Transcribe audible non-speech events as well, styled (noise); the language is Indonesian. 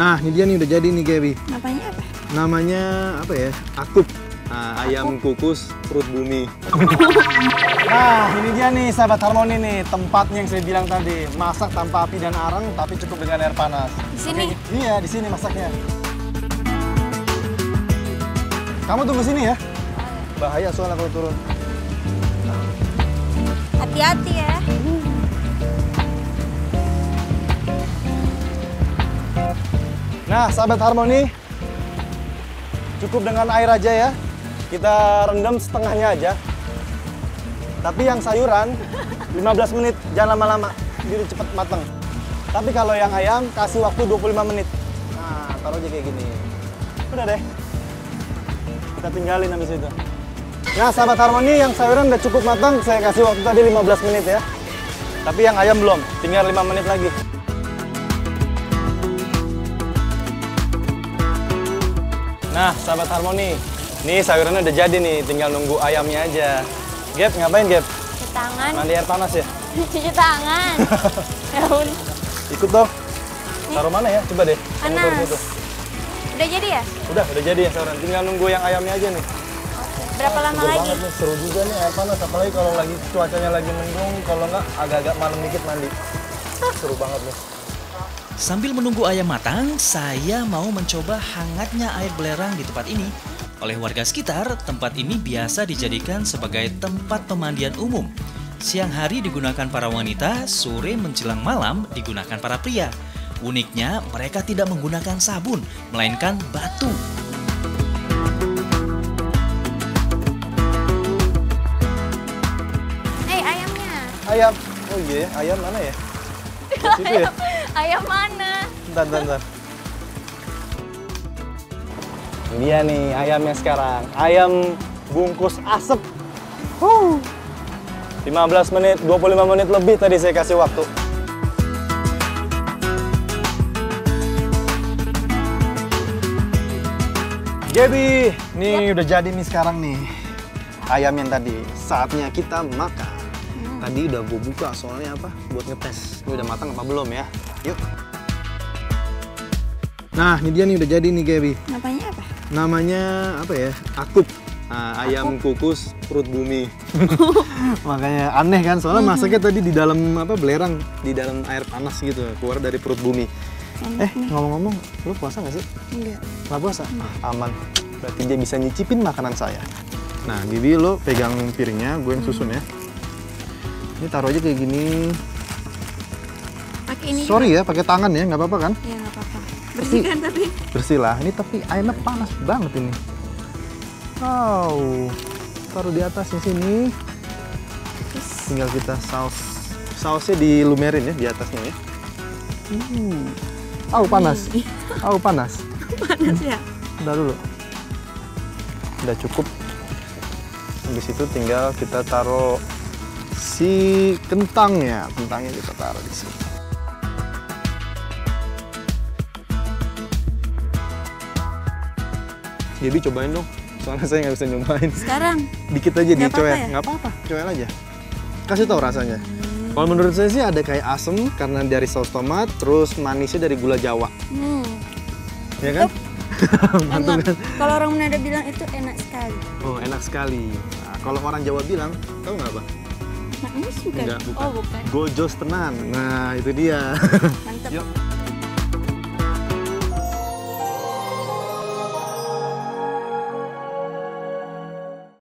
Nah, ini dia nih udah jadi nih Gaby. Namanya apa? Namanya apa ya? Akup. Nah, ayam kukus perut bumi. (laughs) nah, ini dia nih sahabat harmoni nih, tempatnya yang saya bilang tadi. Masak tanpa api dan arang, tapi cukup dengan air panas. Di sini? Oke, iya, di sini masaknya. Kamu tunggu sini ya. Bahaya soalnya kalau turun. Hati-hati ya. Nah, sahabat harmoni, cukup dengan air aja ya. Kita rendam setengahnya aja. Tapi yang sayuran (laughs) 15 menit, jangan lama-lama, biar cepet matang. Tapi kalau yang ayam kasih waktu 25 menit. Nah, taruh aja kayak gini. Udah deh. Kita tinggalin habis itu. Nah, sahabat harmoni yang sayuran udah cukup matang, saya kasih waktu tadi 15 menit ya. Tapi yang ayam belum, tinggal 5 menit lagi. Nah, sahabat harmoni, nih sayurannya udah jadi nih, tinggal nunggu ayamnya aja. Gap, ngapain Gap? Cuci tangan. Mandi air panas ya? (laughs) Cuci tangan. (laughs) ya. Ikut dong. Taruh mana ya? Coba deh. Panas. Udah jadi ya? Udah, udah jadi ya sayuran. Tinggal nunggu yang ayamnya aja nih. Berapa lama Seger lagi? banget nih, seru juga nih air panas. Apalagi kalau lagi cuacanya lagi mendung, kalau nggak agak-agak malam dikit mandi. (laughs) Seru banget nih. Sambil menunggu ayam matang, saya mau mencoba hangatnya air belerang di tempat ini. Oleh warga sekitar, tempat ini biasa dijadikan sebagai tempat pemandian umum. Siang hari digunakan para wanita, sore menjelang malam digunakan para pria. Uniknya, mereka tidak menggunakan sabun, melainkan batu. Hei, ayamnya. Ayam. Oh iya, ya, ayam mana ya? Di situ ya? Ayam mana? Bentar, bentar, bentar. Ini Dia nih ayamnya sekarang. Ayam bungkus asep. Huh. 15 menit, 25 menit lebih tadi saya kasih waktu. Gaby, nih udah jadi nih sekarang nih. Ayam yang tadi, saatnya kita makan. Tadi udah gue buka soalnya apa? Buat ngetes. Ini udah matang apa belum ya? Yuk. Nah, ini dia nih udah jadi nih Gaby. Namanya apa? Namanya apa ya? Akup. Nah, ayam kukus perut bumi. (laughs) (laughs) Makanya aneh kan, soalnya masaknya tadi di dalam apa belerang, di dalam air panas gitu, keluar dari perut bumi. Eh, ngomong-ngomong, lu puasa nggak sih? Enggak. Nggak puasa? Ah, aman. Berarti dia bisa nyicipin makanan saya. Nah, Bibi lo pegang piringnya, gue yang susun ya. Ini taruh aja kayak gini. Pakai ini. Sorry ya, pakai tangan ya, nggak apa-apa kan? Ya nggak apa-apa. Bersihkan tapi. Bersih lah. Ini tapi ayamnya panas banget ini. Wow. Taruh di atasnya sini. Tinggal kita saus. Sausnya dilumerin ya di atasnya ya. Uh. Au panas. Au panas. (laughs) Panas ya. Udah dulu. Udah cukup. Habis itu tinggal kita taruh si kentangnya. Kentangnya kita taruh di sini. Jadi cobain dong. Soalnya saya nggak bisa nyobain. Sekarang. Dikit aja dicoel. apa-apa ya? Nggak apa-apa, coel aja. Kasih tahu rasanya. Kalau menurut saya sih ada kayak asem karena dari saus tomat, terus manisnya dari gula Jawa. Hmm. Ya kan? (laughs) Mantap Enak. kan? Kalau orang Manado bilang itu enak sekali. Oh, enak sekali. Nah, kalau orang Jawa bilang, tahu nggak, Bang? Manis bukan? Enggak, bukan. Oh bukan. Gojos tenan. Nah, itu dia. Mantap. Yuk.